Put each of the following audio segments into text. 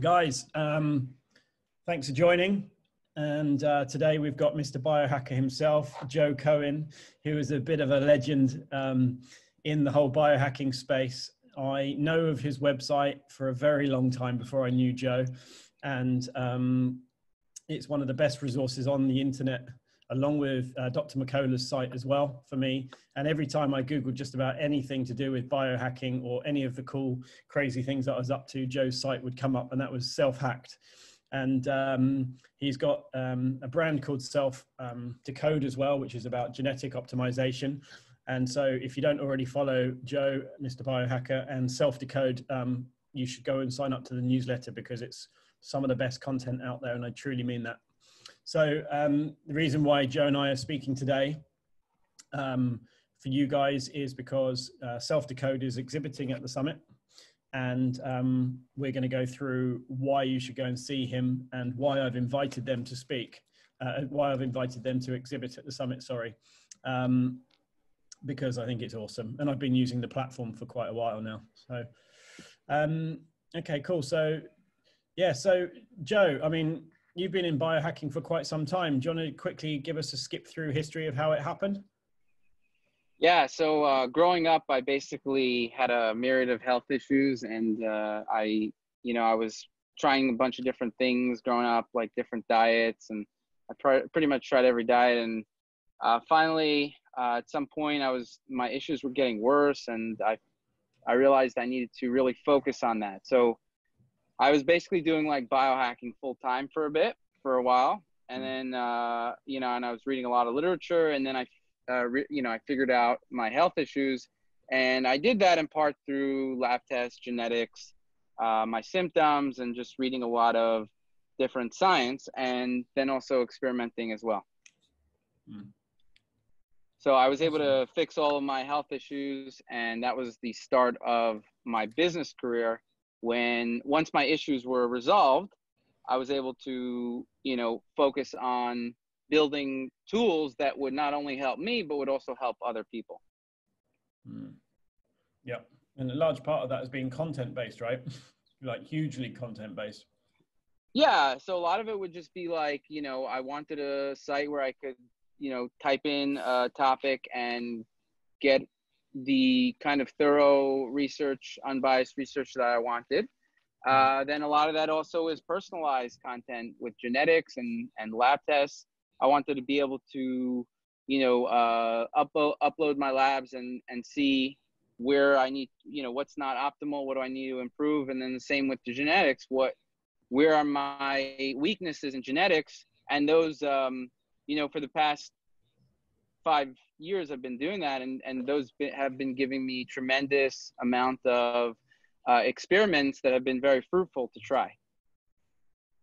Guys, um, thanks for joining. And uh, today we've got Mr. Biohacker himself, Joe Cohen, who is a bit of a legend um, in the whole biohacking space. I know of his website for a very long time before I knew Joe. And um, it's one of the best resources on the internet along with uh, Dr. Mercola's site as well for me. And every time I Googled just about anything to do with biohacking or any of the cool, crazy things that I was up to, Joe's site would come up, and that was Self Hacked. And um, he's got um, a brand called Self um, Decode as well, which is about genetic optimization. And so, if you don't already follow Joe, Mr. Biohacker, and Self Decode, um, you should go and sign up to the newsletter because it's some of the best content out there, and I truly mean that. So um, the reason why Joe and I are speaking today um, for you guys is because uh, Self Decode is exhibiting at the summit, and um, we're going to go through why you should go and see him and why I've invited them to speak, uh, why I've invited them to exhibit at the summit. Sorry. Um, because I think it's awesome, and I've been using the platform for quite a while now. So, um, okay, cool. So, yeah. So, Joe, I mean, you've been in biohacking for quite some time. Do you want to quickly give us a skip through history of how it happened? Yeah, so uh, growing up, I basically had a myriad of health issues, and uh, I, you know, I was trying a bunch of different things growing up, like different diets, and I pr- pretty much tried every diet. And uh, finally, uh, at some point, I was my issues were getting worse, and I, I realized I needed to really focus on that. So I was basically doing like biohacking full time for a bit, for a while, and mm-hmm. then uh, you know, and I was reading a lot of literature, and then I, uh, re- you know, I figured out my health issues, and I did that in part through lab tests, genetics, uh, my symptoms, and just reading a lot of different science, and then also experimenting as well. Mm. So I was able to fix all of my health issues, and that was the start of my business career when once my issues were resolved i was able to you know focus on building tools that would not only help me but would also help other people. Mm. yeah and a large part of that has been content based right? Like hugely content based yeah so a lot of it would just be like you know i wanted a site where i could you know type in a topic and get the kind of thorough research, unbiased research that I wanted. Hmm. Uh, then a lot of that also is personalized content with genetics and, and lab tests. I wanted to be able to, you know, uh, upload upload my labs and and see where I need, you know, what's not optimal, what do I need to improve, and then the same with the genetics. What, where are my weaknesses in genetics? And those, um, you know, for the past five years I've been doing that, and and those have been giving me tremendous amount of uh, experiments that have been very fruitful to try.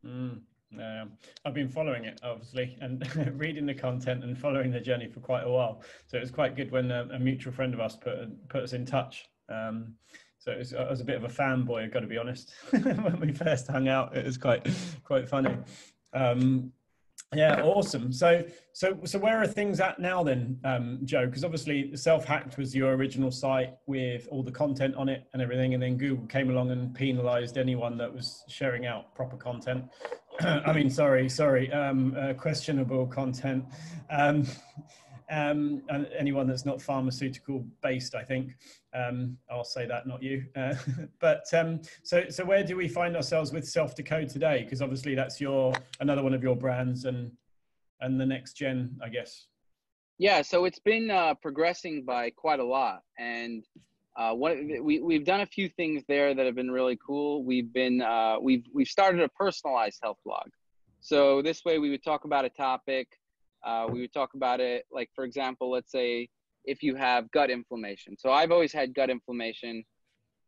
Mm, um, I've been following it obviously and reading the content and following the journey for quite a while. So it was quite good when a, a mutual friend of us put put us in touch. Um, so was, I was a bit of a fanboy, I've got to be honest. when we first hung out, it was quite quite funny. Um, yeah, awesome. So, so, so where are things at now then, um, Joe? Because obviously, Self Hacked was your original site with all the content on it and everything, and then Google came along and penalised anyone that was sharing out proper content. I mean, sorry, sorry, um, uh, questionable content. Um, um, and anyone that's not pharmaceutical based, I think. Um, I'll say that, not you. Uh, but um, so, so where do we find ourselves with Self Decode today? Because obviously that's your another one of your brands, and and the next gen, I guess. Yeah, so it's been uh, progressing by quite a lot, and uh, what we we've done a few things there that have been really cool. We've been uh, we've we've started a personalized health blog, so this way we would talk about a topic uh, we would talk about it, like, for example, let's say if you have gut inflammation. So I've always had gut inflammation,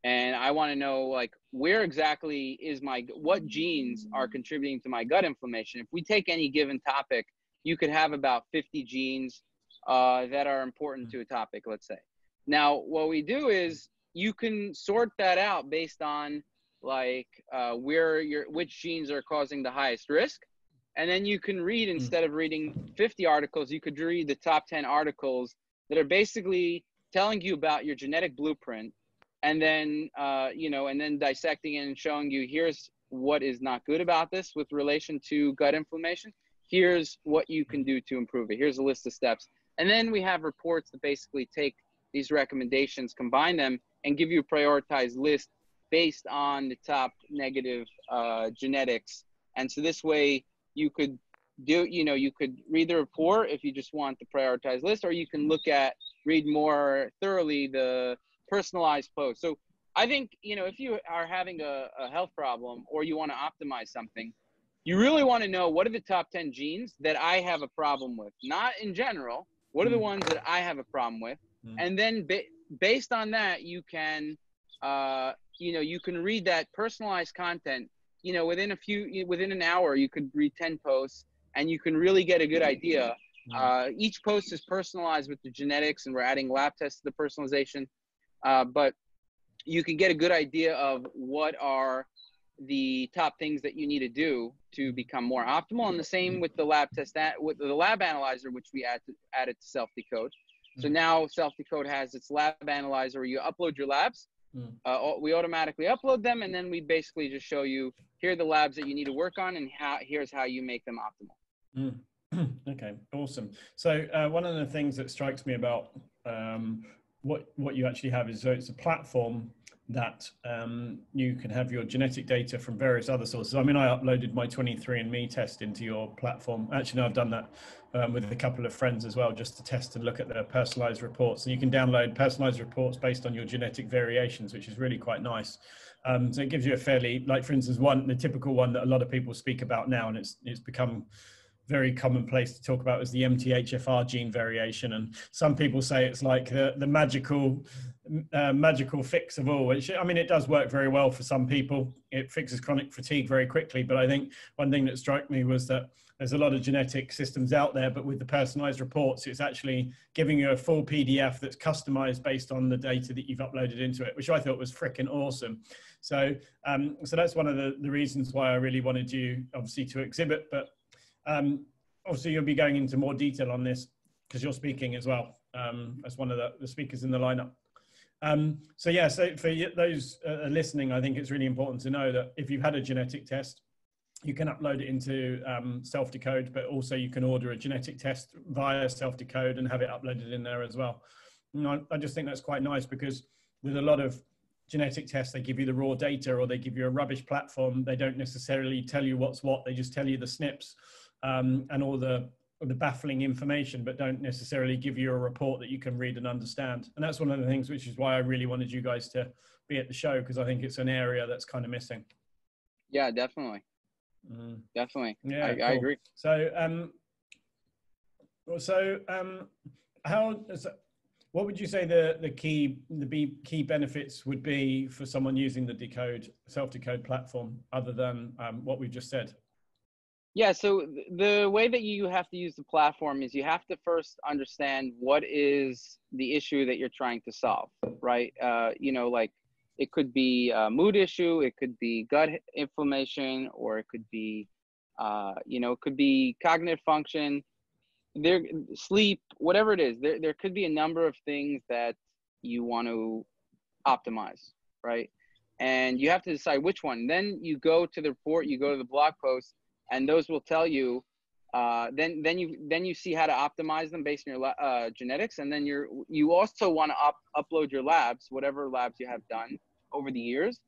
and I want to know, like, where exactly is my, what genes are contributing to my gut inflammation? If we take any given topic, you could have about 50 genes uh, that are important to a topic, let's say. Now, what we do is you can sort that out based on like uh, where your which genes are causing the highest risk and then you can read hmm. instead of reading 50 articles you could read the top 10 articles that are basically telling you about your genetic blueprint and then uh, you know and then dissecting it and showing you here's what is not good about this with relation to gut inflammation. Here's what you can do to improve it. Here's a list of steps. And then we have reports that basically take these recommendations, combine them, and give you a prioritized list based on the top negative uh, genetics. And so this way you could do, you know, you could read the report if you just want the prioritized list, or you can look at, read more thoroughly the personalized post. So I think, you know, if you are having a, a health problem or you want to optimize something, you really want to know what are the top 10 genes that I have a problem with, not in general. What are the hmm. ones that I have a problem with? Mm. And then ba- based on that, you can, uh, you know, you can read that personalized content. You know, within a few, within an hour, you could read 10 posts and you can really get a good idea. Uh, each post is personalized with the genetics, and we're adding lab tests to the personalization. Uh, but you can get a good idea of what are the top things that you need to do to become more optimal. And the same with the lab test that with the lab analyzer, which we add to, added to self decode. So mm. now self decode has its lab analyzer where you upload your labs. Mm. Uh, we automatically upload them, and then we basically just show you here are the labs that you need to work on, and how, here's how you make them optimal. Mm. okay, awesome. So uh, one of the things that strikes me about um, what what you actually have is so it's a platform that um, you can have your genetic data from various other sources. I mean, I uploaded my 23andMe test into your platform. Actually, no, I've done that um, with a couple of friends as well, just to test and look at their personalized reports. And you can download personalized reports based on your genetic variations, which is really quite nice. Um, so it gives you a fairly, like for instance, one the typical one that a lot of people speak about now, and it's it's become very commonplace to talk about is the MTHFR gene variation, and some people say it's like the the magical uh, magical fix of all. Which I mean, it does work very well for some people. It fixes chronic fatigue very quickly. But I think one thing that struck me was that there's a lot of genetic systems out there, but with the personalized reports, it's actually giving you a full PDF that's customized based on the data that you've uploaded into it, which I thought was freaking awesome. So, um, so that's one of the, the reasons why I really wanted you, obviously, to exhibit. But um, obviously, you'll be going into more detail on this because you're speaking as well um, as one of the, the speakers in the lineup. Um, so yeah, so for those uh, listening, I think it's really important to know that if you've had a genetic test, you can upload it into um, self decode, but also you can order a genetic test via self decode and have it uploaded in there as well. And I, I just think that's quite nice because with a lot of genetic tests, they give you the raw data or they give you a rubbish platform. They don't necessarily tell you what's what. They just tell you the SNPs um, and all the the baffling information, but don't necessarily give you a report that you can read and understand. And that's one of the things, which is why I really wanted you guys to be at the show because I think it's an area that's kind of missing. Yeah, definitely. Mm. Definitely. Yeah, I, cool. I, agree. So, um, so um, how? What would you say the the key the be, key benefits would be for someone using the decode self decode platform, other than um, what we've just said? Yeah, so the way that you have to use the platform is you have to first understand what is the issue that you're trying to solve, right? Uh, you know, like it could be a mood issue, it could be gut inflammation, or it could be, uh, you know, it could be cognitive function, there, sleep, whatever it is. There, there could be a number of things that you want to optimize, right? And you have to decide which one. Then you go to the report, you go to the blog post and those will tell you uh, then then you then you see how to optimize them based on your uh, genetics and then you're you also want to up, upload your labs whatever labs you have done over the years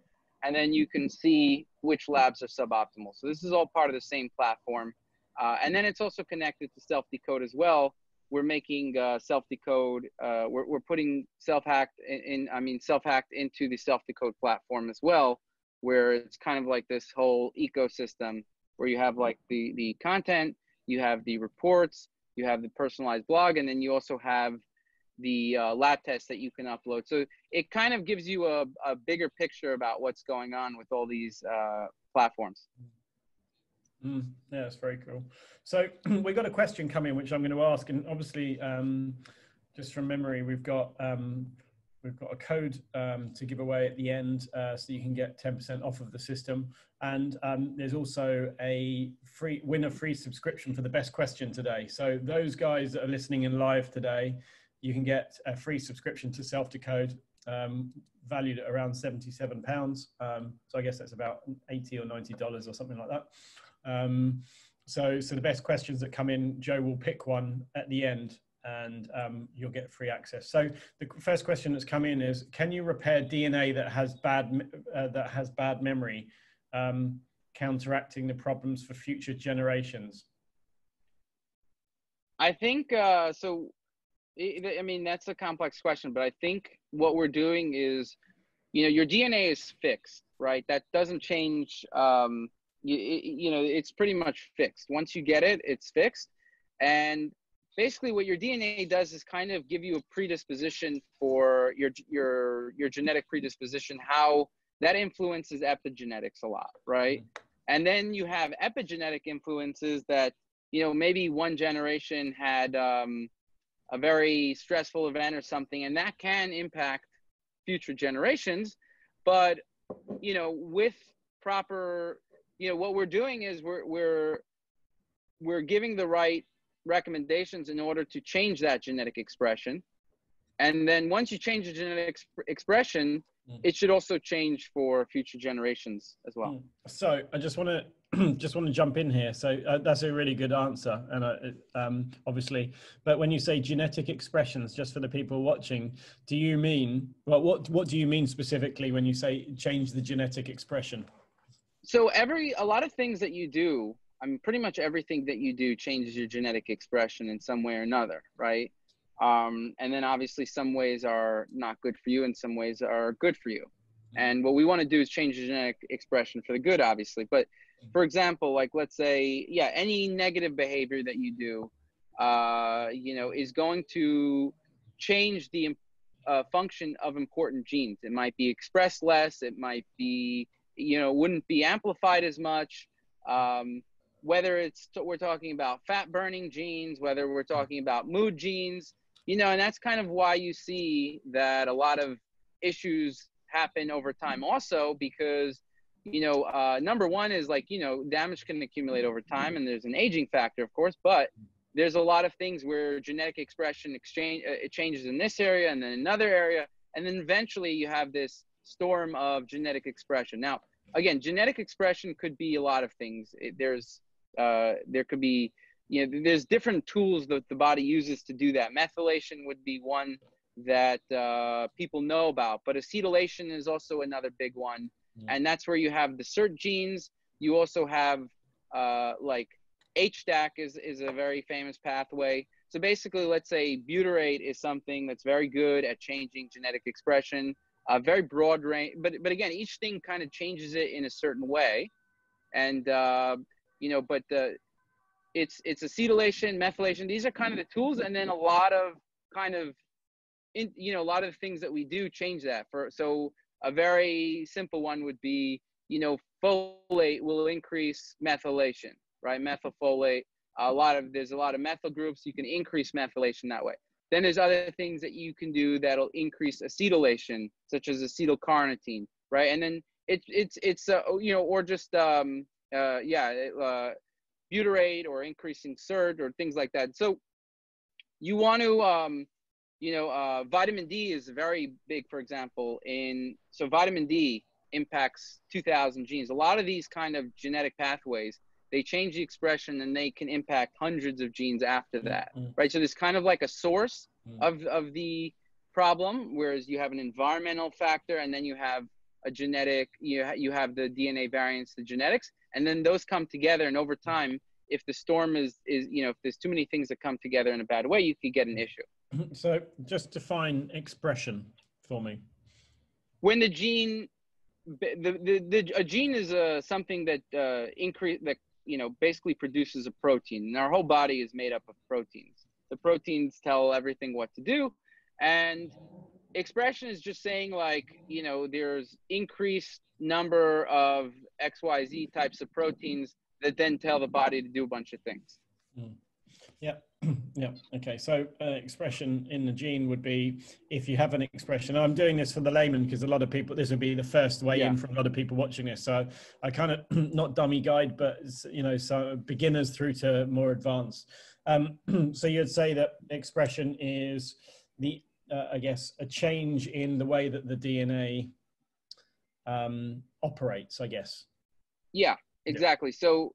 and then you can see which labs are suboptimal. So this is all part of the same platform. Uh, and then it's also connected to self decode as well. We're making uh, self decode uh, we're, we're putting self hacked in, in i mean self hacked into the self decode platform as well where it's kind of like this whole ecosystem where you have like the the content, you have the reports, you have the personalized blog, and then you also have the uh, lab tests that you can upload. So it kind of gives you a, a bigger picture about what's going on with all these uh, platforms. Mm, yeah, that's very cool. So we got a question coming, which I'm going to ask, and obviously, um, just from memory, we've got um, we've got a code um, to give away at the end uh, so you can get 10% off of the system and um, there's also a free winner free subscription for the best question today so those guys that are listening in live today you can get a free subscription to Self Decode, um, valued at around seventy-seven pounds. Um, so I guess that's about eighty or ninety dollars or something like that. Um, so, so the best questions that come in, Joe will pick one at the end, and um, you'll get free access. So the first question that's come in is: Can you repair DNA that has bad uh, that has bad memory, um, counteracting the problems for future generations? I think uh, so. I mean, that's a complex question, but I think what we're doing is, you know, your DNA is fixed, right? That doesn't change. Um, you, you know, it's pretty much fixed. Once you get it, it's fixed. And basically what your DNA does is kind of give you a predisposition for your your your genetic predisposition, how that influences epigenetics a lot, right? Mm-hmm. And then you have epigenetic influences that, you know, maybe one generation had um, a very stressful event or something, and that can impact future generations. But, you know, with proper, you know, what we're doing is we're, we're, we're giving the right recommendations in order to change that genetic expression. And then once you change the genetic exp- expression, mm. it should also change for future generations as well. Mm. So I just want to just want to jump in here. So uh, that's a really good answer, and uh, um, obviously, but when you say genetic expressions, just for the people watching, do you mean well? What what do you mean specifically when you say change the genetic expression? So every a lot of things that you do I mean, pretty much everything that you do changes your genetic expression in some way or another, right? Um, and then obviously some ways are not good for you and some ways are good for you. And what we want to do is change the genetic expression for the good, obviously. But for example, like let's say, yeah, any negative behavior that you do, uh, you know, is going to change the uh, function of important genes. It might be expressed less. It might be, you know, wouldn't be amplified as much. Um, whether it's we're talking about fat burning genes, whether we're talking about mood genes, you know, and that's kind of why you see that a lot of issues happen over time also because you know uh, number one is like you know damage can accumulate over time and there's an aging factor of course but there's a lot of things where genetic expression exchange uh, it changes in this area and then another area and then eventually you have this storm of genetic expression now again genetic expression could be a lot of things it, there's uh, there could be, you know, there's different tools that the body uses to do that. Methylation would be one that uh, people know about, but acetylation is also another big one. And that's where you have the SIRT genes. You also have uh, like HDAC is, is a very famous pathway. So basically, let's say butyrate is something that's very good at changing genetic expression, a very broad range. But, but again, each thing kind of changes it in a certain way. And uh, you know, but the it's it's acetylation, methylation. These are kind of the tools, and then a lot of kind of, in, you know, a lot of things that we do change that. For so a very simple one would be, you know, folate will increase methylation, right? Methylfolate. A lot of there's a lot of methyl groups. You can increase methylation that way. Then there's other things that you can do that'll increase acetylation, such as acetylcarnitine, right? And then it's it's it's uh, you know, or just um, uh, yeah, uh, butyrate or increasing SIRT or things like that. So you want to, um, you know, uh, vitamin D is very big, for example, in, so vitamin D impacts 2000 genes. A lot of these kind of genetic pathways, they change the expression and they can impact hundreds of genes after mm, that, mm-hmm. right? So there's kind of like a source mm-hmm. of, of the problem, whereas you have an environmental factor and then you have a genetic, you, ha- you have the DNA variants, the genetics, and then those come together and over time if the storm is is you know if there's too many things that come together in a bad way you could get an issue so just define expression for me. When the gene the the, the a gene is uh, something that uh, increase that you know basically produces a protein and our whole body is made up of proteins. The proteins tell everything what to do and expression is just saying like you know there's increased number of xyz types of proteins that then tell the body to do a bunch of things. Mm. yeah yeah okay so uh, expression in the gene would be if you have an expression i'm doing this for the layman because a lot of people this would be the first way yeah. in for a lot of people watching this so i kind of not dummy guide but you know so beginners through to more advanced um, so you'd say that expression is the uh, I guess a change in the way that the DNA um, operates. I guess. Yeah, exactly. So,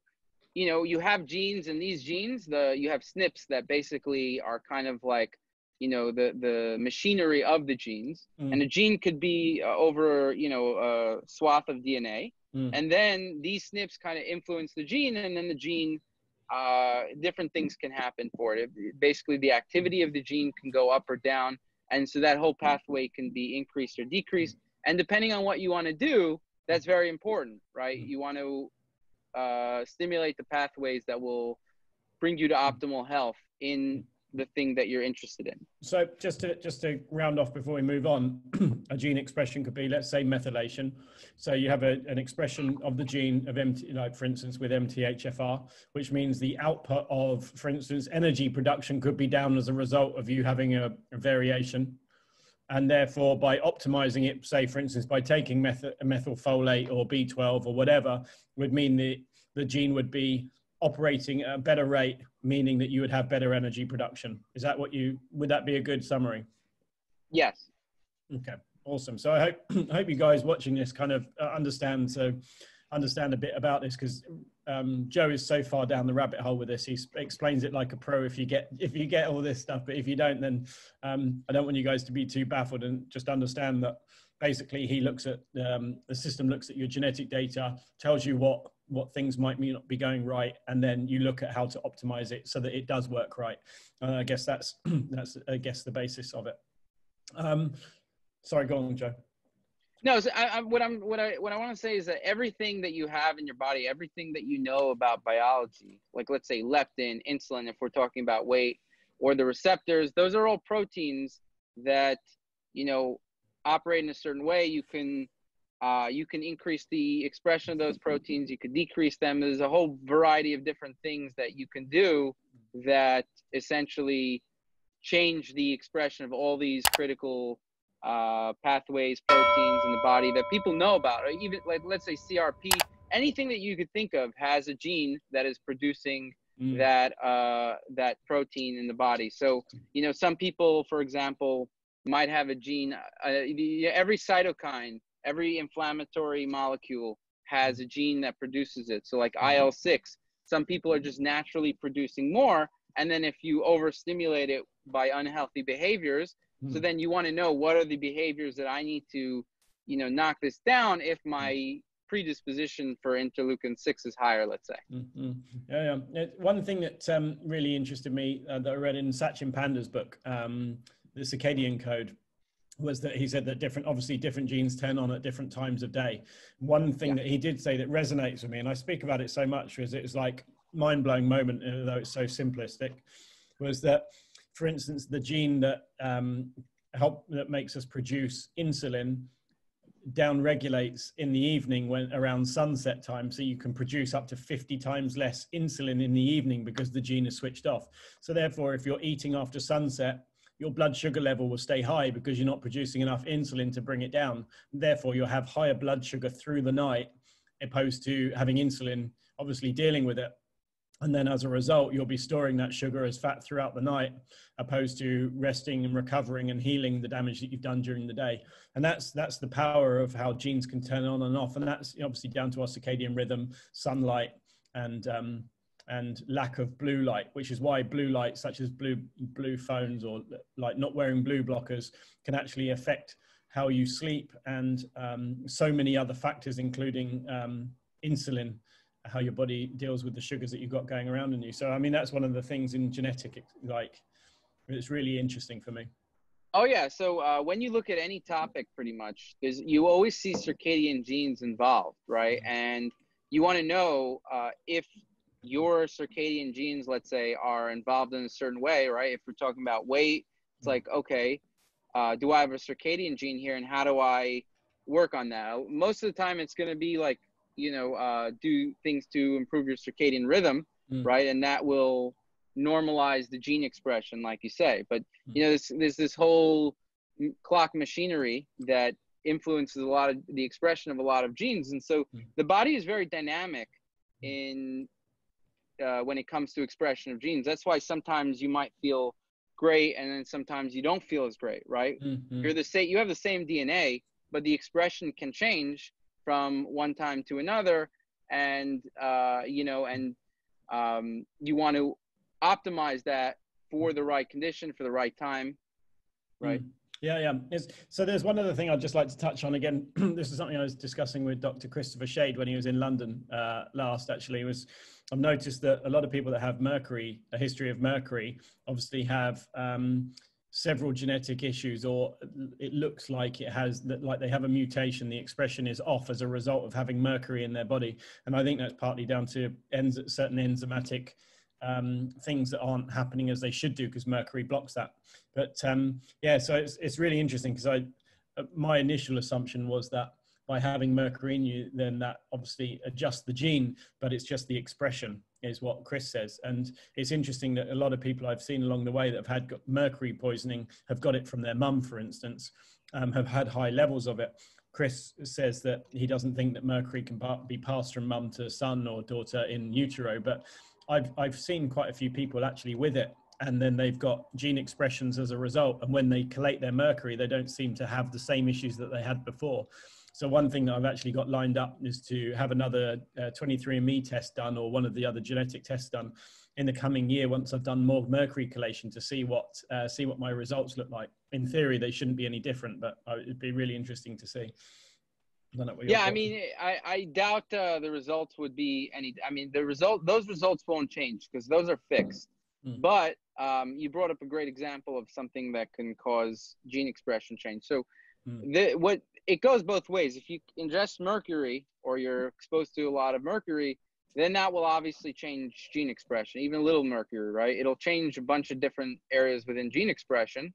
you know, you have genes, and these genes, the you have SNPs that basically are kind of like you know the the machinery of the genes mm. and a gene could be uh, over you know a swath of dna mm. and then these SNPs kind of influence the gene and then the gene uh, different things can happen for it. it basically the activity of the gene can go up or down and so that whole pathway can be increased or decreased and depending on what you want to do that's very important right mm. you want to uh, stimulate the pathways that will bring you to optimal health in the thing that you're interested in. So just to just to round off before we move on, a gene expression could be, let's say, methylation. So you have a, an expression of the gene of MT, like for instance with MTHFR, which means the output of, for instance, energy production could be down as a result of you having a, a variation. And therefore, by optimizing it, say for instance, by taking methyl, methylfolate or B12 or whatever, would mean that the gene would be operating at a better rate, meaning that you would have better energy production. Is that what you, would that be a good summary? Yes. Okay, awesome. So I hope, I hope you guys watching this kind of uh, understand, so understand a bit about this because um, Joe is so far down the rabbit hole with this. He explains it like a pro. If you get if you get all this stuff, but if you don't, then um, I don't want you guys to be too baffled and just understand that basically he looks at um, the system looks at your genetic data, tells you what what things might not be going right, and then you look at how to optimize it so that it does work right. And I guess that's that's I guess the basis of it. Um, sorry, go on, Joe. No, so I, I, what I'm what I what I want to say is that everything that you have in your body, everything that you know about biology, like let's say leptin, insulin, if we're talking about weight, or the receptors, those are all proteins that you know operate in a certain way. You can uh, you can increase the expression of those proteins. You can decrease them. There's a whole variety of different things that you can do that essentially change the expression of all these critical uh, pathways, proteins in the body that people know about. Or even like let's say CRP, anything that you could think of has a gene that is producing mm. that uh, that protein in the body. So you know, some people, for example, might have a gene. Uh, every cytokine every inflammatory molecule has a gene that produces it. So like mm-hmm. IL six, some people are just naturally producing more, and then if you overstimulate it by unhealthy behaviors, mm. so then you want to know what are the behaviors that I need to, you know, knock this down if my mm. predisposition for interleukin 6 is higher let's say mm-hmm. yeah, yeah. one thing that um, really interested me uh, that i read in satchin panda's book um, the circadian code was that he said that different obviously different genes turn on at different times of day one thing yeah. that he did say that resonates with me and i speak about it so much is it was like mind-blowing moment though it's so simplistic was that for instance the gene that um, help that makes us produce insulin down regulates in the evening when around sunset time so you can produce up to 50 times less insulin in the evening because the gene is switched off so therefore if you're eating after sunset your blood sugar level will stay high because you're not producing enough insulin to bring it down. Therefore, you'll have higher blood sugar through the night, opposed to having insulin obviously dealing with it. And then as a result, you'll be storing that sugar as fat throughout the night, opposed to resting and recovering and healing the damage that you've done during the day. And that's that's the power of how genes can turn on and off. And that's obviously down to our circadian rhythm, sunlight, and um, and lack of blue light, which is why blue light, such as blue blue phones or like not wearing blue blockers, can actually affect how you sleep and um, so many other factors, including um, insulin, how your body deals with the sugars that you've got going around in you. So, I mean, that's one of the things in genetic, like, it's really interesting for me. Oh yeah. So uh, when you look at any topic, pretty much, is you always see circadian genes involved, right? Mm-hmm. And you want to know uh, if your circadian genes, let's say, are involved in a certain way, right? If we're talking about weight, it's like, okay, uh, do I have a circadian gene here and how do I work on that? Most of the time, it's going to be like, you know, uh, do things to improve your circadian rhythm, mm. right? And that will normalize the gene expression, like you say. But, mm. you know, there's, there's this whole clock machinery that influences a lot of the expression of a lot of genes. And so mm. the body is very dynamic in uh, when it comes to expression of genes. That's why sometimes you might feel great and then sometimes you don't feel as great right mm-hmm. you're the same you have the same dna but the expression can change from one time to another and uh, you know and um, you want to optimize that for the right condition for the right time right mm. Yeah, yeah. It's, so there's one other thing I'd just like to touch on again. this is something I was discussing with Dr. Christopher Shade when he was in London uh, last. Actually, was I've noticed that a lot of people that have mercury, a history of mercury, obviously have um, several genetic issues, or it looks like it has that like they have a mutation. The expression is off as a result of having mercury in their body, and I think that's partly down to enz- certain enzymatic um, things that aren't happening as they should do because mercury blocks that. But um, yeah, so it's it's really interesting because I uh, my initial assumption was that by having mercury in you, then that obviously adjusts the gene, but it's just the expression is what Chris says. And it's interesting that a lot of people I've seen along the way that have had mercury poisoning have got it from their mum, for instance, um, have had high levels of it. Chris says that he doesn't think that mercury can be passed from mum to son or daughter in utero, but I've I've seen quite a few people actually with it, and then they've got gene expressions as a result. And when they chelate their mercury, they don't seem to have the same issues that they had before. So one thing that I've actually got lined up is to have another uh, 23andMe test done, or one of the other genetic tests done in the coming year once I've done more mercury chelation to see what uh, see what my results look like. In theory, they shouldn't be any different, but uh, it'd be really interesting to see yeah, I mean, I, I doubt uh, the results would be any. I mean, the result those results won't change because those are fixed. Mm. But um, you brought up a great example of something that can cause gene expression change. So, mm. the what it goes both ways. If you ingest mercury or you're exposed to a lot of mercury, then that will obviously change gene expression. Even a little mercury, right? It'll change a bunch of different areas within gene expression.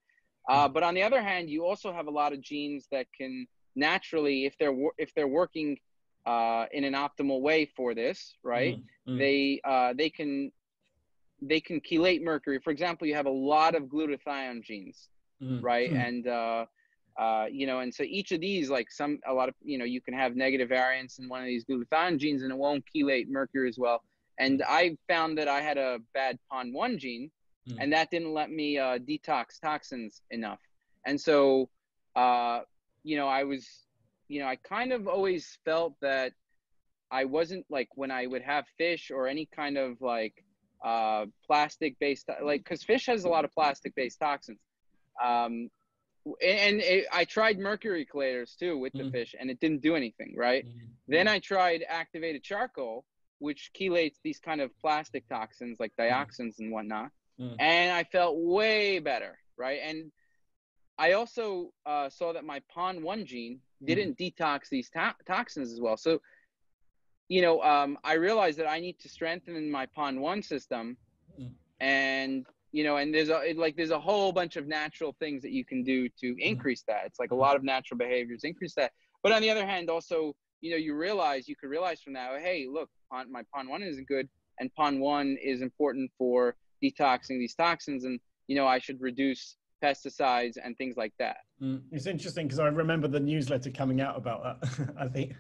Uh, mm. but on the other hand, you also have a lot of genes that can naturally if they're if they're working uh, in an optimal way for this right mm-hmm. they uh, they can they can chelate mercury for example you have a lot of glutathione genes mm-hmm. right mm-hmm. and uh, you know and so each of these like some a lot of you know you can have negative variants in one of these glutathione genes and it won't chelate mercury as well and i found that i had a bad pon1 gene mm. and that didn't let me uh, detox toxins enough and so uh, you know, I was, you know, I kind of always felt that I wasn't like when I would have fish or any kind of like uh, plastic based, like, because fish has a lot of plastic based toxins. Um, and it, I tried mercury chelators too with the mm. fish, and it didn't do anything, right? Mm. Then I tried activated charcoal, which chelates these kind of plastic toxins like mm. dioxins and whatnot, mm. and I felt way better, right? And I also uh, saw that my PON1 gene mm-hmm. didn't mm. detox these to- toxins as well. So, you know, um, I realized that I need to strengthen my PON1 system, mm. and you know, and there's a it, like there's a whole bunch of natural things that you can do to mm-hmm. increase that. It's like a lot of natural behaviors increase that. But on the other hand, also, you know, you realize you could realize from that hey, look, PON, my PON1 isn't good, and PON1 is important for detoxing these toxins, and you know, I should reduce pesticides and things like that. Mm. It's interesting because I remember the newsletter coming out about that. I think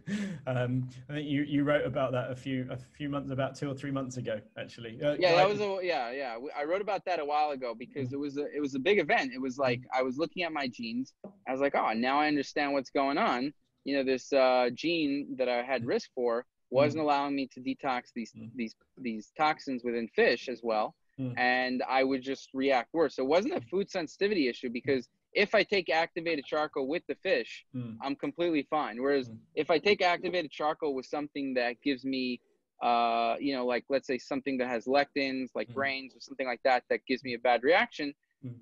um, I think you, you wrote about that a few a few months about two or three months ago actually. Uh, yeah, that was a yeah yeah. I wrote about that a while ago because mm. it was a it was a big event. It was like mm. I was looking at my genes. I was like, oh, now I understand what's going on. You know, this uh, gene that I had risk for wasn't allowing me to detox these these these toxins within fish as well mm. and I would just react worse. So it wasn't a food sensitivity issue because if I take activated charcoal with the fish, mm. I'm completely fine. Whereas mm. if I take activated charcoal with something that gives me, uh, you know, like let's say something that has lectins, like mm. grains or something like that, that gives me a bad reaction.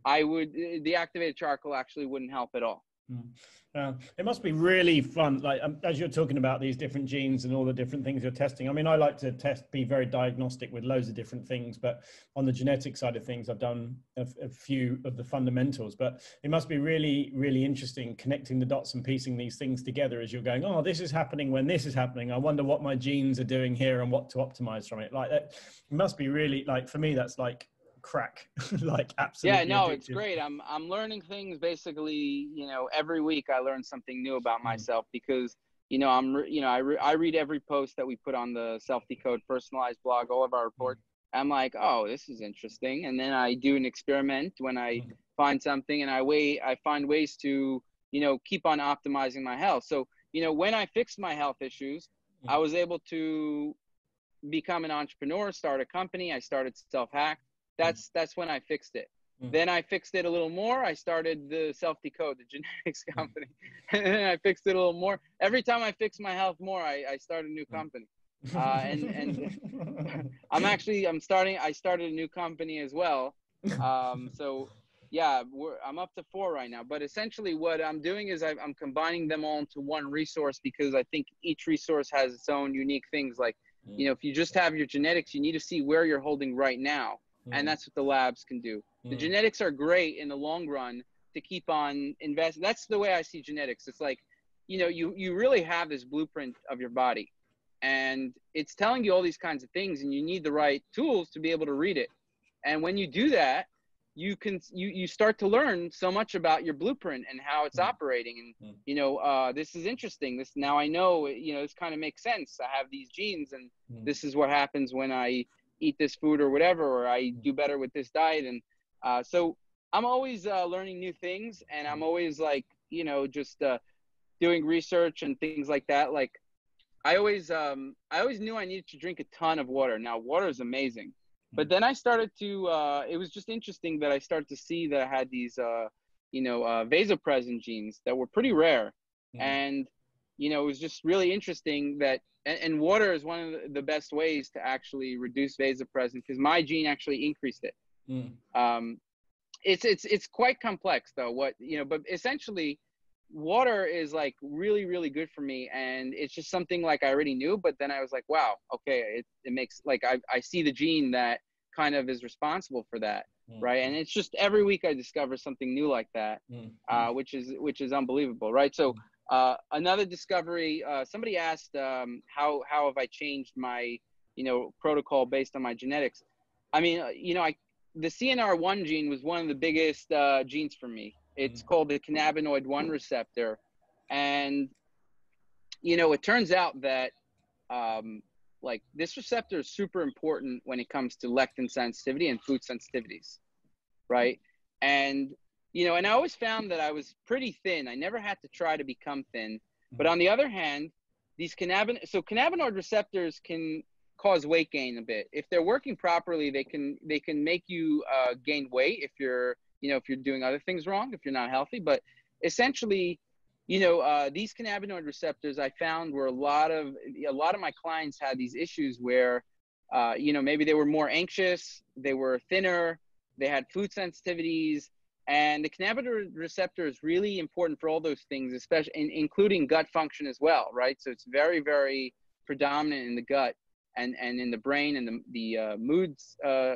I would the activated charcoal actually wouldn't help at all. Uh, it must be really fun, like um, as you're talking about these different genes and all the different things you're testing. I mean, I like to test, be very diagnostic with loads of different things, but on the genetic side of things, I've done a, a few of the fundamentals. But it must be really, really interesting connecting the dots and piecing these things together as you're going. Oh, this is happening when this is happening. I wonder what my genes are doing here and what to optimize from it. Like that, it must be really like for me. That's like crack like absolutely yeah no addictive. it's great i'm i'm learning things basically you know every week i learn something new about mm. myself because you know i'm you know I, re- I read every post that we put on the self decode personalized blog all of our reports I'm like, oh, this is interesting. And then I do an experiment when I mm-hmm. find something and I wait, I find ways to, you know, keep on optimizing my health. So, you know, when I fixed my health issues, I mm-hmm. was able to become an entrepreneur, start a company. I started self hack. That's mm-hmm. that's when I fixed it. Mm-hmm. Then I fixed it a little more. I started the self decode, the genetics company, and then I fixed it a little more. Every time I fix my health more, I, I start a new company uh, and and I'm actually I'm starting. I started a new company as well. Um, so yeah, I'm up to four right now. But essentially, what I'm doing is I, I'm combining them all into one resource because I think each resource has its own unique things. Like mm. you know, if you just have your genetics, you need to see where you're holding right now, mm. and that's what the labs can do. Mm. The genetics are great in the long run to keep on investing. That's the way I see genetics. It's like you know, you you really have this blueprint of your body and it's telling you all these kinds of things and you need the right tools to be able to read it and when you do that you can you, you start to learn so much about your blueprint and how it's mm. operating and mm. you know uh, this is interesting this now i know you know this kind of makes sense i have these genes and mm. this is what happens when i eat this food or whatever or i mm. do better with this diet and uh, so i'm always uh, learning new things and i'm mm. always like you know just uh, doing research and things like that like I always um I always knew I needed to drink a ton of water. Now water is amazing. But then I started to uh it was just interesting that I started to see that I had these uh you know uh vasopressin genes that were pretty rare. And you know it was just really interesting that and, and water is one of the best ways to actually reduce vasopressin because my gene actually increased it. Mm. Um it's it's it's quite complex though what you know but essentially water is like really really good for me and it's just something like i already knew but then i was like wow okay it, it makes like I, I see the gene that kind of is responsible for that mm. right and it's just every week i discover something new like that mm. uh, which is which is unbelievable right so mm. Uh, another discovery uh, somebody asked um, how how have i changed my you know protocol based on my genetics i mean uh, you know i the cnr1 gene was one of the biggest uh, genes for me it's called the cannabinoid 1 receptor. And, you know, it turns out that, um, like, this receptor is super important when it comes to lectin sensitivity and food sensitivities, right? And, you know, and I always found that I was pretty thin. I never had to try to become thin. But on the other hand, these cannabinoid, so cannabinoid receptors can cause weight gain a bit. If they're working properly, they can they can make you uh, gain weight if you're you know, if you're doing other things wrong, if you're not healthy. But essentially, you know, uh, these cannabinoid receptors I found were a lot of a lot of my clients had these issues where, uh, you know, maybe they were more anxious, they were thinner, they had food sensitivities, and the cannabinoid receptor is really important for all those things, especially in, including gut function as well, right? So it's very, very predominant in the gut and and in the brain and the the uh, moods uh,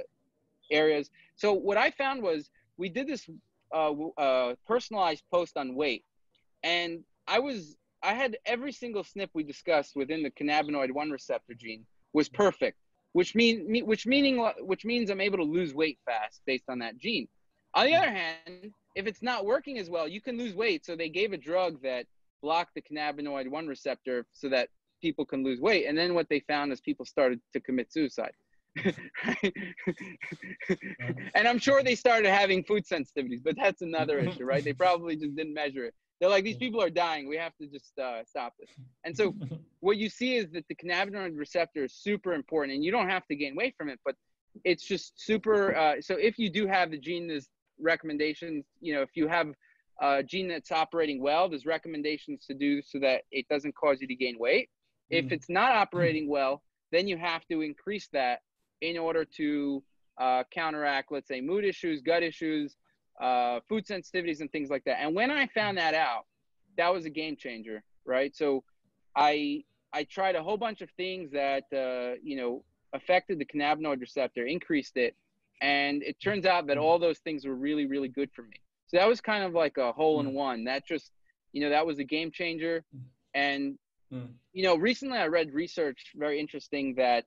areas. So what I found was we did this uh, uh, personalized post on weight, and I was I had every single SNP we discussed within the cannabinoid one receptor gene was perfect, which mean which meaning which means I'm able to lose weight fast based on that gene. On the other hand, if it's not working as well, you can lose weight. So they gave a drug that blocked the cannabinoid one receptor so that people can lose weight. And then what they found is people started to commit suicide. and I'm sure they started having food sensitivities, but that's another issue, right? They probably just didn't measure it. They're like, these people are dying. We have to just uh, stop this. And so, what you see is that the cannabinoid receptor is super important, and you don't have to gain weight from it, but it's just super. Uh, so, if you do have the gene, there's recommendations. You know, if you have a gene that's operating well, there's recommendations to do so that it doesn't cause you to gain weight. If mm-hmm. it's not operating well, then you have to increase that in order to uh, counteract, let's say, mood issues, gut issues, uh, food sensitivities, and things like that. And when I found that out, that was a game changer, right? So I I tried a whole bunch of things that uh, you know affected the cannabinoid receptor, increased it, and it turns out that all those things were really really good for me. So that was kind of like a hole in one. That just you know that was a game changer. And you know recently I read research very interesting that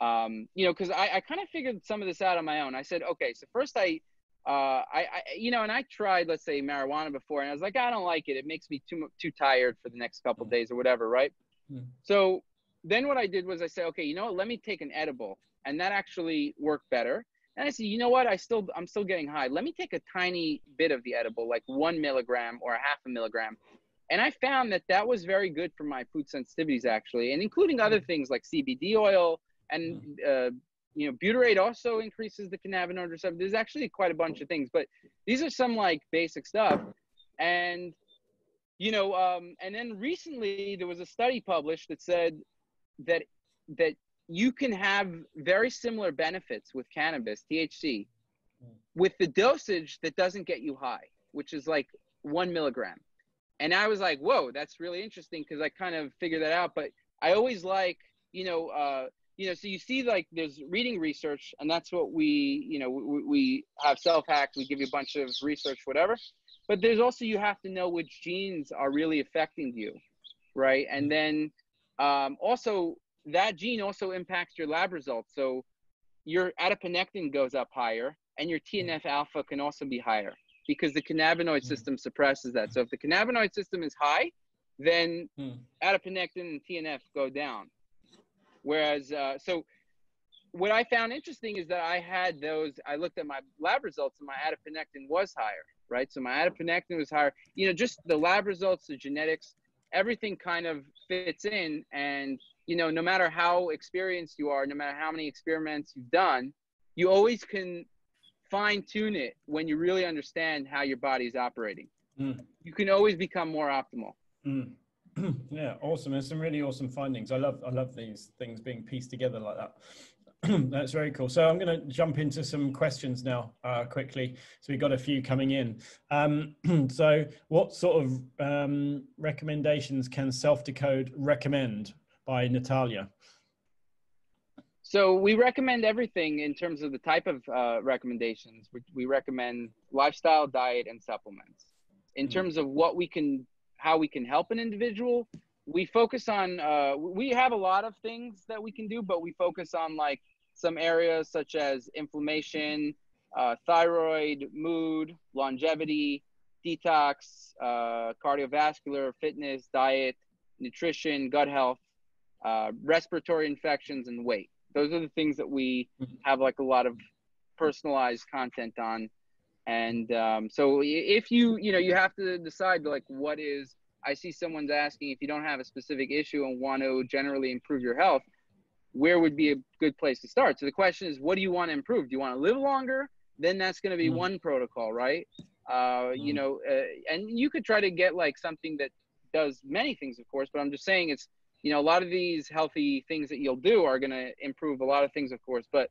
um, you know, because I, I kind of figured some of this out on my own. I said, okay, so first I, uh, I, I, you know, and I tried, let's say, marijuana before, and I was like, I don't like it. It makes me too too tired for the next couple mm. days or whatever, right? Mm. So then what I did was I said, okay, you know what? Let me take an edible, and that actually worked better. And I said, you know what? I still I'm still getting high. Let me take a tiny bit of the edible, like one milligram or a half a milligram. And I found that that was very good for my food sensitivities, actually, and including other things like CBD oil and uh, you know butyrate also increases the cannabinoid receptor. There's actually quite a bunch of things, but these are some like basic stuff. And you know, um, and then recently there was a study published that said that that you can have very similar benefits with cannabis, THC, with the dosage that doesn't get you high, which is like one milligram. And I was like, whoa, that's really interesting because I kind of figured that out. But I always like, you know, uh, you know, so you see like there's reading research, and that's what we, you know, we, we have SelfHacked. We give you a bunch of research, whatever. But there's also you have to know which genes are really affecting you, right? And then um, also that gene also impacts your lab results. So your adiponectin goes up higher and your TNF alpha can also be higher because the cannabinoid hmm. system suppresses that. So if the cannabinoid system is high, then hmm. adiponectin and TNF go down. Whereas, uh, so what I found interesting is that I had those, I looked at my lab results and my adiponectin was higher, right? So my adiponectin was higher. You know, just the lab results, the genetics, everything kind of fits in. And you know, no matter how experienced you are, no matter how many experiments you've done, you always can fine tune it when you really understand how your body is operating. Mm. You can always become more optimal. Mm. yeah, awesome. There's some really awesome findings. I love I love these things being pieced together like that. That's very cool. So I'm going to jump into some questions now uh, quickly. So we've got a few coming in. Um, so what sort of um, recommendations can Self Decode recommend by Natalia? So we recommend everything in terms of the type of uh, recommendations. We, we, recommend lifestyle, diet, and supplements. In mm-hmm. terms of what we can, how we can help an individual, we focus on. Uh, we have a lot of things that we can do, but we focus on like some areas such as inflammation, uh, thyroid, mood, longevity, detox, uh, cardiovascular, fitness, diet, nutrition, gut health, uh, respiratory infections, and weight. Those are the things that we mm-hmm. have like a lot of personalized content on. And um, so if you, you know, you have to decide like what is, I see someone's asking if you don't have a specific issue and want to generally improve your health, where would be a good place to start? So the question is, what do you want to improve? Do you want to live longer? Then that's going to be mm-hmm. one protocol, right? Uh, mm-hmm. You know, uh, and you could try to get like something that does many things, of course, but I'm just saying it's you know, a lot of these healthy things that you'll do are going to improve a lot of things, of course, but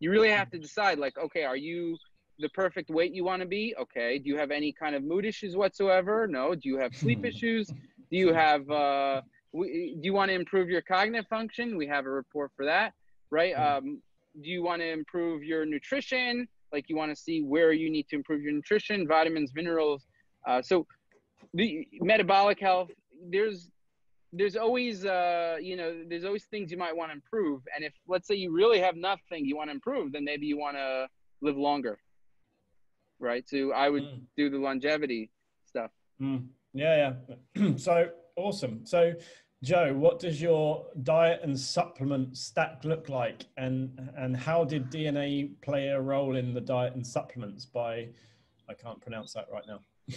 you really have to decide like, okay, are you the perfect weight you want to be? Okay. Do you have any kind of mood issues whatsoever? No. Do you have sleep hmm. issues? Do you have, uh, do you want to improve your cognitive function? We have a report for that, right? Hmm. Um, do you want to improve your nutrition? Like you want to see where you need to improve your nutrition, vitamins, minerals. Uh, so the metabolic health, there's there's always uh you know there's always things you might want to improve. And if let's say you really have nothing you want to improve then maybe you want to live longer right? So i would mm. do the longevity stuff. Mm. yeah yeah. So awesome. So joe what does your diet and supplement stack look like? And and how did dna play a role in the diet and supplements by i can't pronounce that right now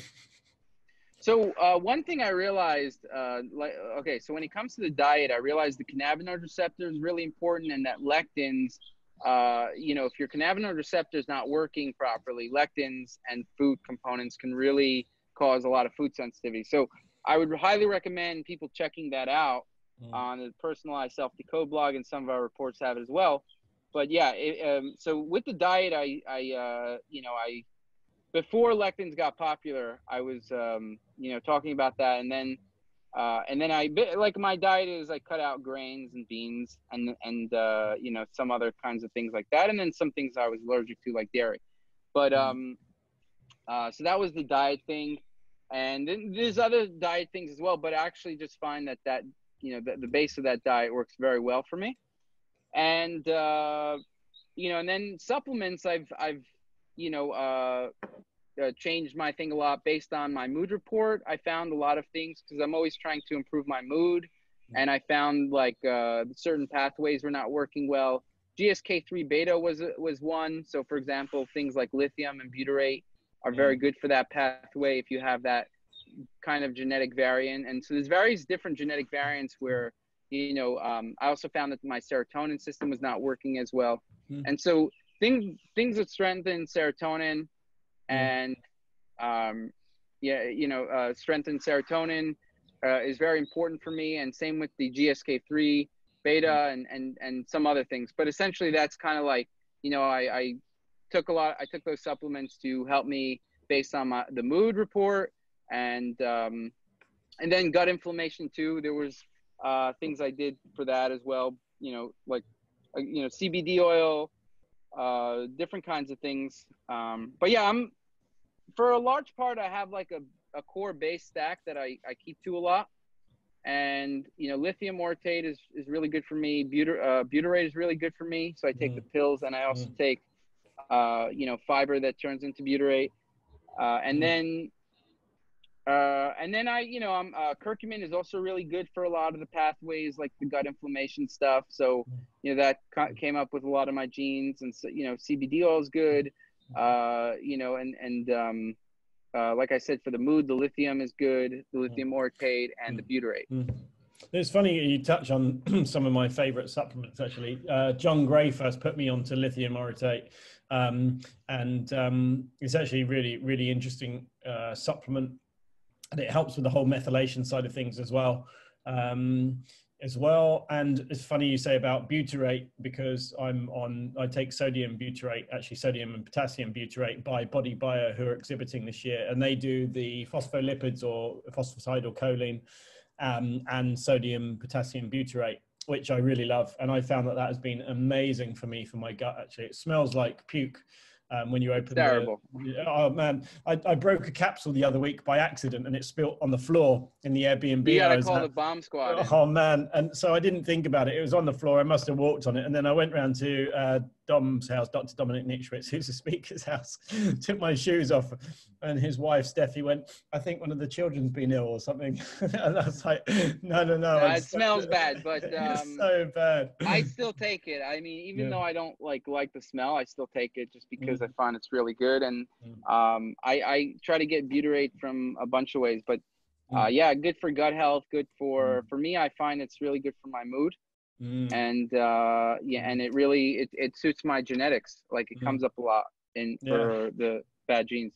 So uh, one thing I realized, uh, like, okay, so when it comes to the diet, I realized the cannabinoid receptor is really important, and that lectins, uh, you know, if your cannabinoid receptor is not working properly, lectins and food components can really cause a lot of food sensitivity. So I would highly recommend people checking that out mm. on the personalized self decode blog, and some of our reports have it as well. But yeah, it, um, so with the diet, I, I, uh, you know, I before lectins got popular, I was, um, you know, talking about that, and then, uh, and then I like my diet is I cut out grains and beans and and uh, you know some other kinds of things like that, and then some things I was allergic to like dairy, but mm-hmm. um, uh, so that was the diet thing, and then there's other diet things as well, but I actually just find that that you know the, the base of that diet works very well for me, and uh, you know, and then supplements I've I've you know, uh, uh, changed my thing a lot based on my mood report. I found a lot of things because I'm always trying to improve my mood, mm-hmm. and I found like uh, certain pathways were not working well. GSK3 beta was was one. So for example, things like lithium and butyrate are very good for that pathway if you have that kind of genetic variant. And so there's various different genetic variants where you know um, I also found that my serotonin system was not working as well. Mm. And so things things that strengthen serotonin mm. and um, yeah, you know, uh, strengthen serotonin uh, is very important for me. And same with the GSK3 beta mm. and, and, and some other things. But essentially that's kind of like, you know, I, I took a lot, I took those supplements to help me based on my, the mood report and, um, and then gut inflammation too. There was uh, things I did for that as well. You know, like, uh, you know, CBD oil, uh, different kinds of things. Um, but yeah, I'm, for a large part, I have like a, a core base stack that I, I keep to a lot. And, you know, lithium orotate is, is really good for me. Butyr, uh, butyrate is really good for me. So I take mm. the pills and I also mm. take, uh, you know, fiber that turns into butyrate. Uh, and mm. then, uh, and then I, you know, I'm, uh, curcumin is also really good for a lot of the pathways, like the gut inflammation stuff. So, you know, that ca- came up with a lot of my genes. And so, you know, CBD oil is good. Uh, you know, and and um, uh, like I said, for the mood, the lithium is good, the lithium orotate, and the mm. butyrate. Mm. It's funny you touch on some of my favorite supplements. Actually, uh, John Gray first put me onto lithium orotate, um, and um, it's actually really, really interesting uh, supplement, and it helps with the whole methylation side of things as well. Um, as well. And it's funny you say about butyrate because I'm on, I take sodium butyrate, actually sodium and potassium butyrate by Body Bio who are exhibiting this year. And they do the phospholipids or phosphatidylcholine um, and sodium potassium butyrate, which I really love. And I found that that has been amazing for me for my gut. Actually, it smells like puke um, when you open terrible. The, oh man, I, I, broke a capsule the other week by accident and it spilt on the floor in the Airbnb. You gotta call the bomb squad. Oh man, and so I didn't think about it. It was on the floor. I must have walked on it, and then I went round to uh, Dom's house, Dr. Dominic Nischwitz, who's the speaker's house, took my shoes off, and his wife Steffi went, "I think one of the children's been ill or something." and I was like, "No, no, no." Uh, it so, smells bad, but um, so bad. I still take it. I mean, even yeah. though I don't like like the smell, I still take it just because mm. I find it's really good, and mm. um, I, I try to get butyrate from a bunch of ways, but. Uh, mm. yeah, good for gut health. Good for mm. for me. I find it's really good for my mood. Mm. And uh, yeah, and it really it, it suits my genetics. Like it mm. comes up a lot in for the bad genes.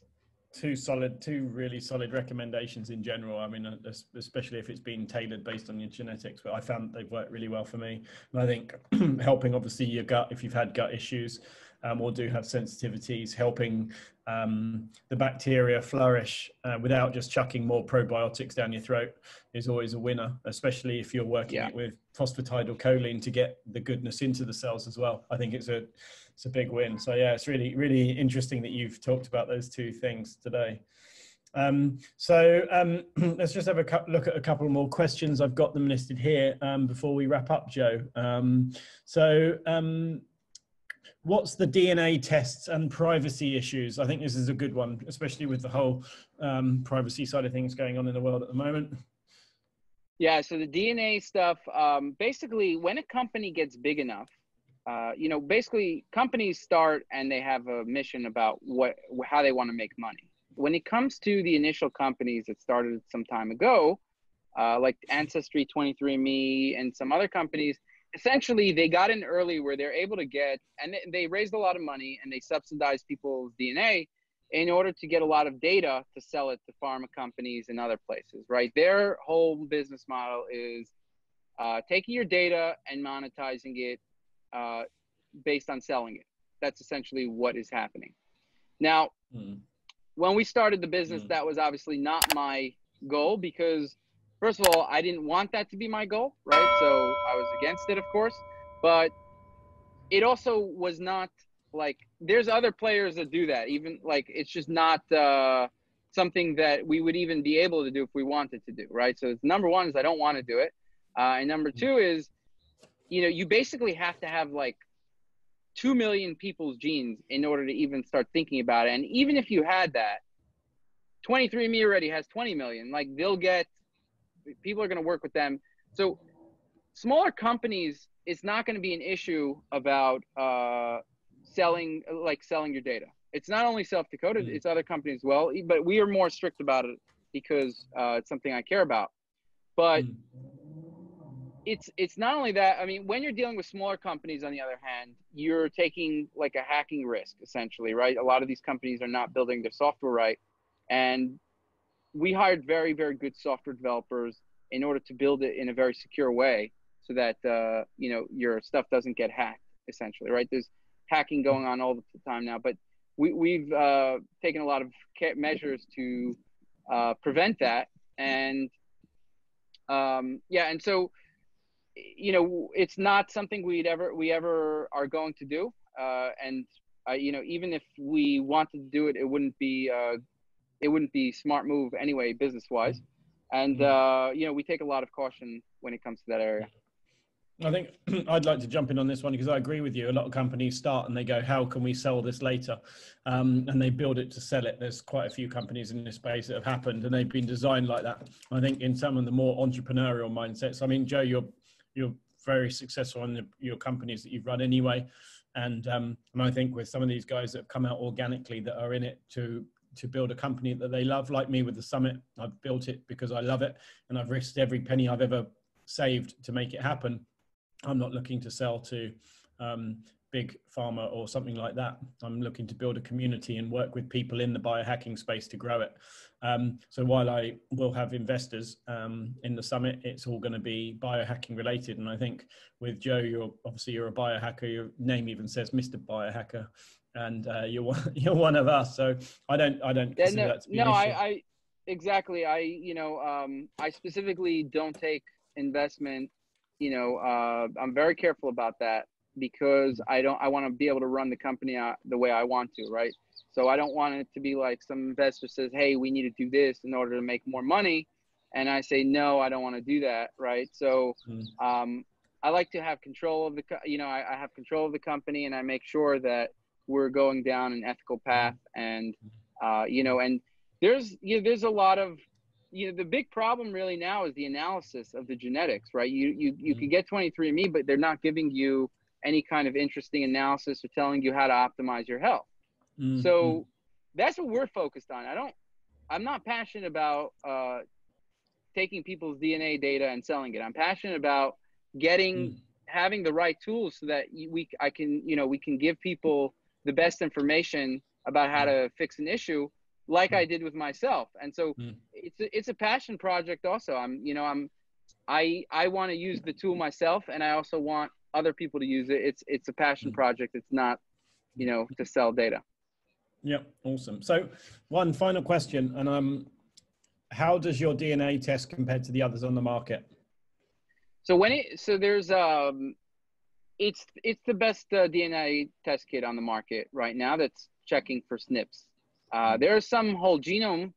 Two solid, two really solid recommendations in general. I mean, uh, especially if it's been tailored based on your genetics. But I found they've worked really well for me. And I think helping obviously your gut if you've had gut issues um, or do have sensitivities, helping um, the bacteria flourish uh, without just chucking more probiotics down your throat is always a winner, especially if you're working yeah. with phosphatidylcholine to get the goodness into the cells as well. I think it's a it's a big win. So yeah, it's really really interesting that you've talked about those two things today. Um, so um, let's just have a look at a couple more questions. I've got them listed here um, before we wrap up, Joe. Um, so um, what's the DNA tests and privacy issues? I think this is a good one, especially with the whole um, privacy side of things going on in the world at the moment. Yeah, so the DNA stuff, um, basically, when a company gets big enough, uh, you know, basically companies start and they have a mission about what how they want to make money. When it comes to the initial companies that started some time ago, uh, like Ancestry, 23andMe, and some other companies, essentially they got in early where they're able to get and they raised a lot of money and they subsidized people's dna in order to get a lot of data to sell it to pharma companies and other places right their whole business model is uh, taking your data and monetizing it uh, based on selling it that's essentially what is happening now mm. when we started the business mm. that was obviously not my goal because first of all, I didn't want that to be my goal, right? So I was against it, of course. But it also was not like there's other players that do that. Even like it's just not uh, something that we would even be able to do if we wanted to do, right? So it's number one is I don't want to do it, uh, and number two is, you know, you basically have to have like two million people's genes in order to even start thinking about it. And even if you had that, 23andMe already has 20 million. Like they'll get people are going to work with them. So smaller companies, it's not going to be an issue about uh, selling like selling your data. It's not only self decoded; mm-hmm. it's other companies as well. But we are more strict about it because uh, it's something I care about. But mm-hmm it's it's not only that. I mean, when you're dealing with smaller companies, on the other hand, you're taking like a hacking risk essentially, right? A lot of these companies are not building their software right, and we hired very very good software developers in order to build it in a very secure way, so that uh, you know your stuff doesn't get hacked essentially, right? There's hacking going on all the time now, but we, we've uh, taken a lot of measures to uh, prevent that, and um, yeah, and so you know, it's not something we'd ever we ever are going to do. Uh, and uh, you know, even if we wanted to do it, it wouldn't be uh, it wouldn't be smart move anyway, business wise. And mm-hmm. uh, you know, we take a lot of caution when it comes to that area. I think I'd like to jump in on this one because I agree with you. A lot of companies start and they go, "How can we sell this later?" Um, and they build it to sell it. There's quite a few companies in this space that have happened, and they've been designed like that. I think in some of the more entrepreneurial mindsets. I mean, Joe, you're you're very successful in the, your companies that you've run anyway. And um, and I think with some of these guys that have come out organically that are in it to to build a company that they love, like me with the summit, I've built it because I love it and I've risked every penny I've ever saved to make it happen. I'm not looking to sell to um, big pharma or something like that. I'm looking to build a community and work with people in the biohacking space to grow it. Um, so while I will have investors um, in the summit, it's all going to be biohacking related. And I think with Joe, you're obviously you're a biohacker. Your name even says Mr. Biohacker, and uh, you're one, you're one of us. So I don't I don't consider no, that to be no, I, I exactly. I you know um, I specifically don't take investment. You know, uh, I'm very careful about that because I don't I want to be able to run the company the way I want to, right? So I don't want it to be like some investor says, "Hey, we need to do this in order to make more money," and I say, "No, I don't want to do that." Right? So mm. um, I like to have control of the, you know, I, I, have control of the company, and I make sure that we're going down an ethical path, and uh, you know, and there's you know, there's a lot of you know the big problem really now is the analysis of the genetics right you you you mm. can get 23andme but they're not giving you any kind of interesting analysis or telling you how to optimize your health Mm-hmm. So that's what we're focused on. I don't, I'm not passionate about uh, taking people's DNA data and selling it. I'm passionate about getting, mm. having the right tools so that we, I can, you know, we can give people the best information about how to fix an issue like I mm. did with myself. And so mm. it's a, it's a passion project also. I'm, you know, I'm, I, I want to use the tool myself and I also want other people to use it. It's, it's a passion mm. project. It's not, you know, to sell data. Yeah, awesome. So, one final question, and um, how does your DNA test compare to the others on the market? So when it so there's um, it's it's the best uh, DNA test kit on the market right now that's checking for SNPs. Uh, there are some whole genome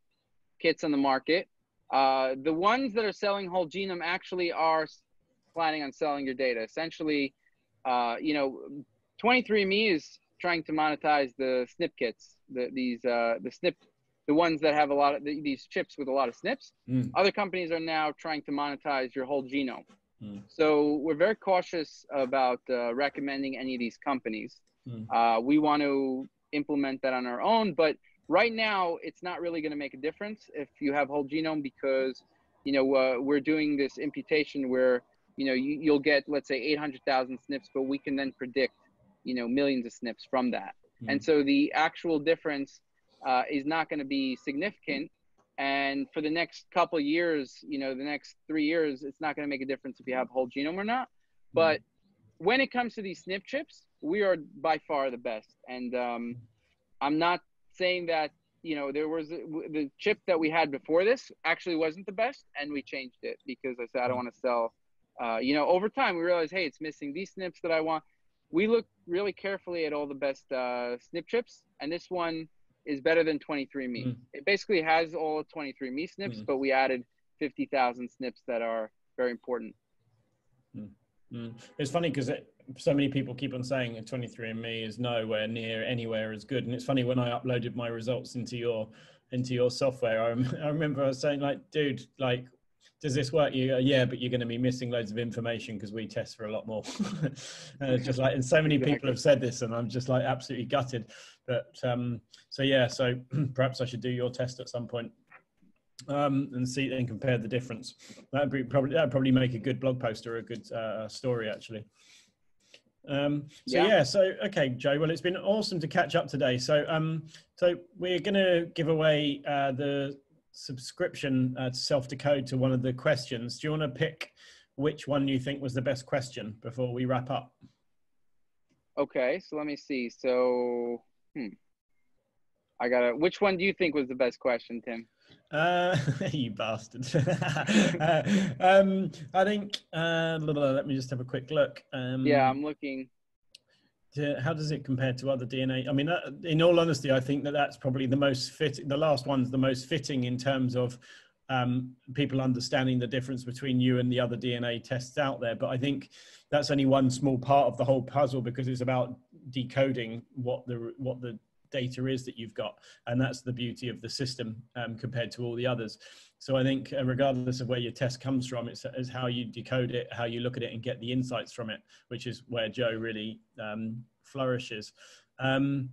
kits on the market. Uh, the ones that are selling whole genome actually are planning on selling your data. Essentially, uh, you know, 23andMe is trying to monetize the SNP kits, the, these uh, the SNP, the ones that have a lot of the, these chips with a lot of SNPs. Mm. Other companies are now trying to monetize your whole genome. Mm. So we're very cautious about uh, recommending any of these companies. Mm. Uh, we want to implement that on our own, but right now it's not really going to make a difference if you have whole genome because you know uh, we're doing this imputation where you know you, will get let's say 800,000 SNPs, but we can then predict you know millions of SNPs from that mm-hmm. and so the actual difference uh, is not going to be significant and for the next couple years you know the next three years it's not going to make a difference if you have a whole genome or not. Mm-hmm. but when it comes to these snp chips we are by far the best. And um, i'm not saying that you know there was the chip that we had before this actually wasn't the best and we changed it because i said i don't want to sell uh, you know over time we realized hey it's missing these SNPs that i want. We looked really carefully at all the best uh, SNP chips, and this one is better than 23andMe. Mm. It basically has all 23andMe SNPs, mm. but we added 50,000 SNPs that are very important. Mm. Mm. It's funny because it, so many people keep on saying 23andMe is nowhere near anywhere as good, and it's funny when I uploaded my results into your into your software. I, I remember I was saying like, dude, like does this work? You go, yeah, but you're going to be missing loads of information because we test for a lot more. and it's just like, and so many people have said this, and I'm just like absolutely gutted. But um, so yeah, so perhaps I should do your test at some point um, and see and compare the difference. That'd be probably that'd probably make a good blog post or a good uh, story actually. Um, so yeah. yeah. so okay, Joe. Well, it's been awesome to catch up today. So, um, so we're going to give away uh, the subscription uh, to Self Decode to one of the questions. Do you want to pick which one you think was the best question before we wrap up? Okay, so let me see. So, hmm. I gotta. Which one do you think was the best question, Tim? Uh, you bastard. uh, um, I think. Uh, let me just have a quick look. Um, yeah, I'm looking how does it compare to other DNA? I mean, uh, in all honesty, I think that that's probably the most fit. The last one's the most fitting in terms of um, people understanding the difference between you and the other DNA tests out there. But I think that's only one small part of the whole puzzle because it's about decoding what the what the data is that you've got, and that's the beauty of the system um, compared to all the others. So I think, uh, regardless of where your test comes from, it's, it's, how you decode it, how you look at it, and get the insights from it, which is where Joe really um, flourishes. Um,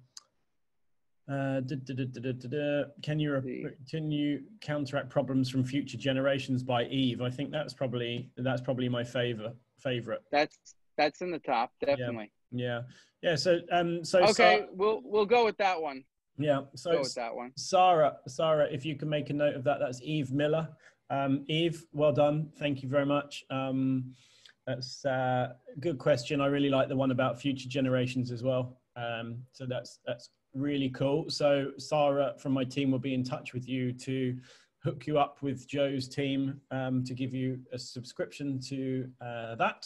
uh, da, da, da, can you can you counteract problems from future generations by Eve? I think that's probably that's probably my favorite favorite. That's that's in the top, definitely. Yeah, yeah. Yeah so um, so okay, we'll we'll go with that one. Yeah. So Go with that one. Sarah, Sarah, if you can make a note of that, that's Eve Miller. Um, Eve, well done. Thank you very much. Um, that's a uh, good question. I really like the one about future generations as well. Um, so that's that's really cool. So Sarah from my team will be in touch with you to hook you up with Joe's team um, to give you a subscription to uh, that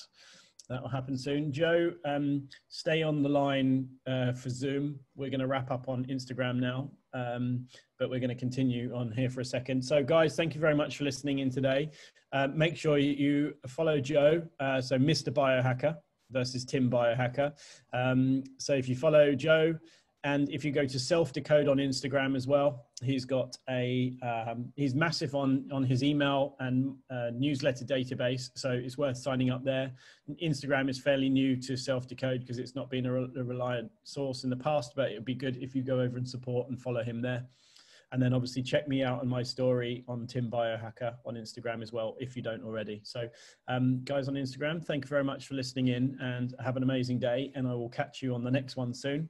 that will happen soon. Joe, um, stay on the line uh, for Zoom. We're going to wrap up on Instagram now, um, but we're going to continue on here for a second. So, guys, thank you very much for listening in today. Uh, make sure you follow Joe, uh, so Mr. Biohacker versus Tim Biohacker. Um, so, if you follow Joe, and if you go to self decode on Instagram as well, he's got a um, he's massive on on his email and uh, newsletter database, so it's worth signing up there. Instagram is fairly new to self decode because it's not been a, re- a reliant source in the past, but it would be good if you go over and support and follow him there. And then obviously check me out on my story on Tim Biohacker on Instagram as well, if you don't already. So, um, guys on Instagram, thank you very much for listening in and have an amazing day. And I will catch you on the next one soon.